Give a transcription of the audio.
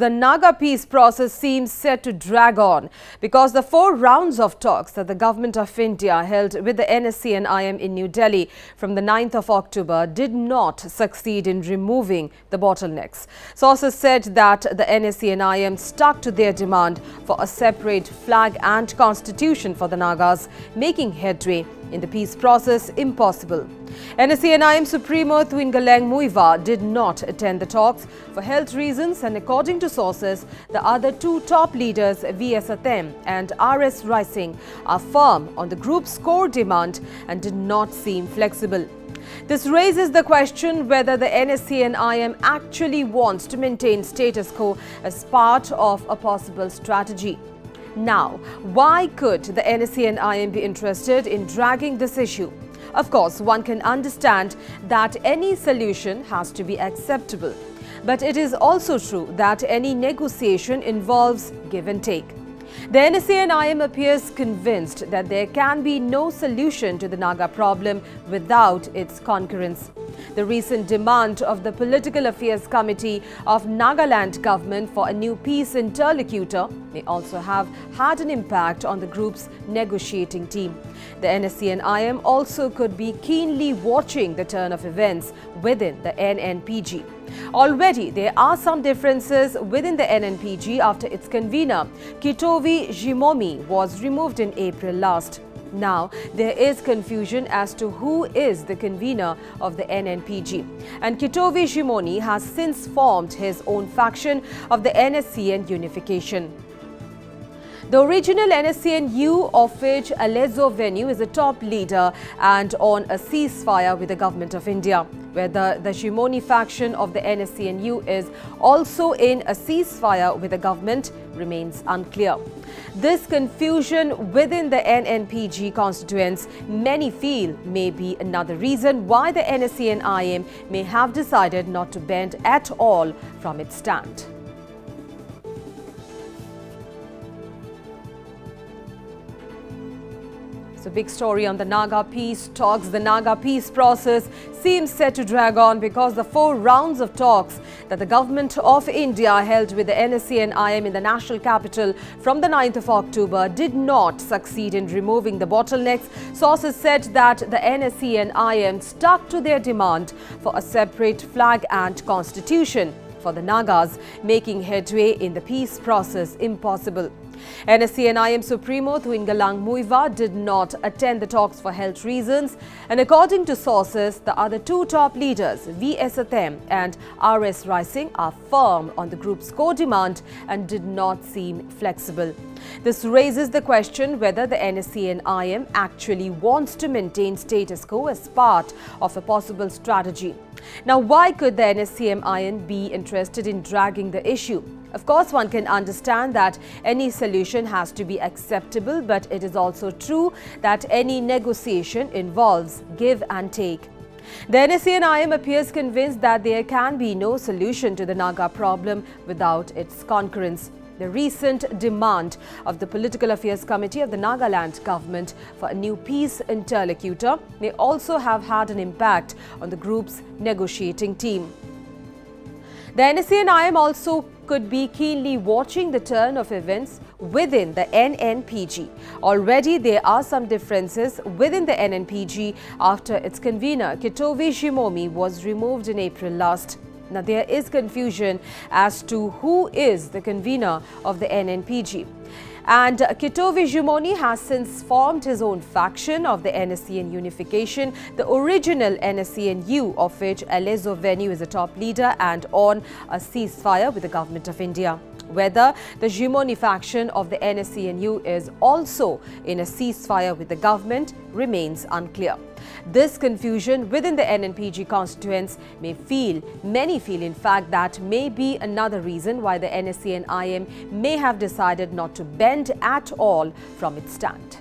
The Naga peace process seems set to drag on because the four rounds of talks that the Government of India held with the NSCN-IM in New Delhi from the 9th of October did not succeed in removing the bottlenecks. Sources said that the NSCN-IM stuck to their demand for a separate flag and constitution for the Nagas, making headway in the peace process impossible. NSCN-IM Supremo Thuingaleng Muivah did not attend the talks for health reasons and according to sources, the other two top leaders V.S. Atem and R.S. Raising are firm on the group's core demand and did not seem flexible. This raises the question whether the NSCN-IM actually wants to maintain status quo as part of a possible strategy. Now, why could the NSCN-IM be interested in dragging this issue? Of course, one can understand that any solution has to be acceptable. But it is also true that any negotiation involves give and take. The NSCN-IM appears convinced that there can be no solution to the Naga problem without its concurrence. The recent demand of the Political Affairs Committee of Nagaland government for a new peace interlocutor may also have had an impact on the group's negotiating team. The NSCN-IM also could be keenly watching the turn of events within the NNPG. Already, there are some differences within the NNPG after its convener, Kitovi Zhimomi, was removed in April last. Now, there is confusion as to who is the convener of the NNPG. And Kitovi Zhimomi has since formed his own faction of the NSCN unification. The original NSCN-U of which Alezo Venuh is a top leader and on a ceasefire with the Government of India. Whether the Zhimomi faction of the NSCN-U is also in a ceasefire with the government remains unclear. This confusion within the NNPG constituents many feel may be another reason why the NSC and IM may have decided not to bend at all from its stand. So big story on the Naga peace talks. The Naga peace process seems set to drag on because the four rounds of talks that the government of India held with the NSCN-IM in the national capital from the 9th of October did not succeed in removing the bottlenecks. Sources said that the NSCN-IM stuck to their demand for a separate flag and constitution for the Nagas, making headway in the peace process impossible. NSCN-IM Supremo Thuingaleng Muivah did not attend the talks for health reasons and according to sources, the other two top leaders, V.S. Atem and R.S. Raising, are firm on the group's core demand and did not seem flexible. This raises the question whether the NSCN-IM actually wants to maintain status quo as part of a possible strategy. Now, why could the NSCN-IM be interested in dragging the issue? Of course, one can understand that any solution has to be acceptable, but it is also true that any negotiation involves give and take. The NSCN-IM appears convinced that there can be no solution to the Naga problem without its concurrence. The recent demand of the Political Affairs Committee of the Nagaland government for a new peace interlocutor may also have had an impact on the group's negotiating team. The NSCN-IM also could be keenly watching the turn of events within the NNPG. Already there are some differences within the NNPG after its convener Kitovi Zhimomi was removed in April last. Now there is confusion as to who is the convener of the NNPG. And Kitovi Zhimomi has since formed his own faction of the NSCN unification, the original NSCN-U of which Alezo Venuh is a top leader and on a ceasefire with the government of India. Whether the Zhimomi faction of the NSCN-U is also in a ceasefire with the government remains unclear. This confusion within the NNPG constituents may feel, many feel in fact that may be another reason why the NSC and IM may have decided not to bend at all from its stand.